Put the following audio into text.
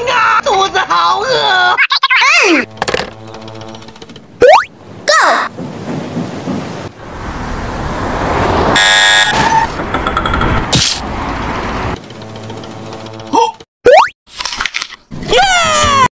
doing?